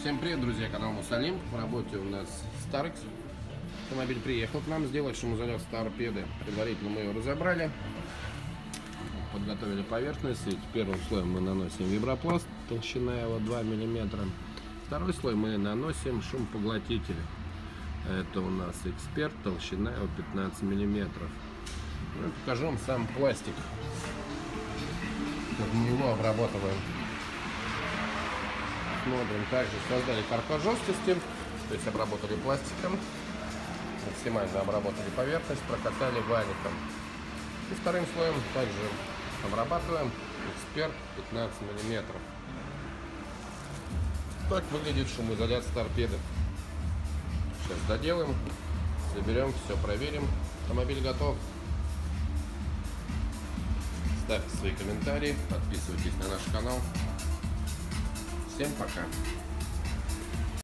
Всем привет, друзья, канал Мусалим. В работе у нас Старекс. Автомобиль приехал к нам сделать шумоизоляцию торпеды. Предварительно мы ее разобрали. Подготовили поверхность. Первым слоем мы наносим вибропласт, толщина его 2 мм. Второй слой мы наносим шумопоглотитель. Это у нас эксперт, толщина его 15 мм. Ну, покажу вам сам пластик. Как мы его обрабатываем смотрим. Также создали каркас жесткости, то есть обработали пластиком, максимально обработали поверхность, прокатали ваником. И вторым слоем также обрабатываем эксперт 15 миллиметров. Так выглядит шумоизоляция торпеды. Сейчас доделаем, заберем, все проверим. Автомобиль готов. Ставьте свои комментарии, подписывайтесь на наш канал. Всем пока.